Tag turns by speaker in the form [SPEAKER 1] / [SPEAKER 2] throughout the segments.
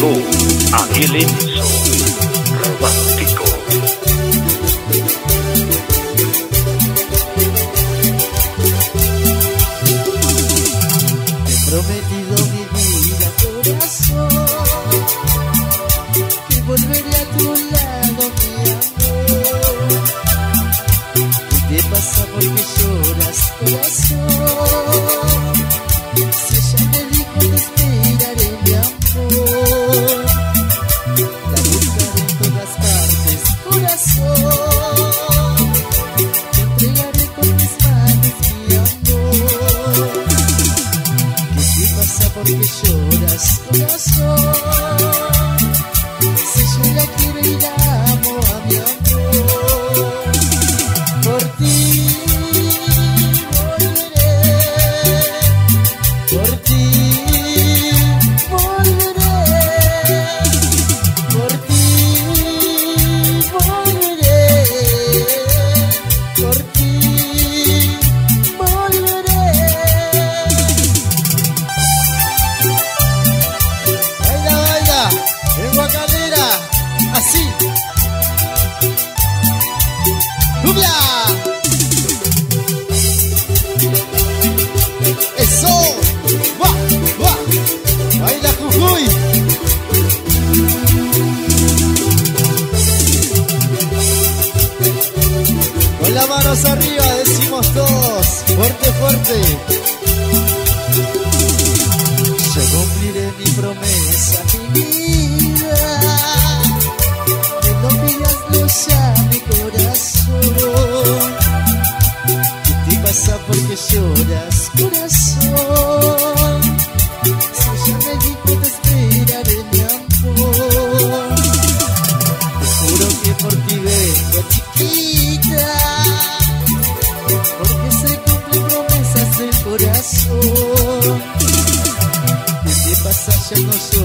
[SPEAKER 1] Alô, aquele Manos arriba, decimos todos, fuerte, fuerte. Yo cumpliré mi promesa, mi vida. Que no pidas luz a mi corazón. ¿Qué te pasa porque lloras, corazón? Si ya me di que te esperaré, mi amor. Te juro que por ti vengo, chiquita. se.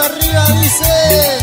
[SPEAKER 1] arriba dice.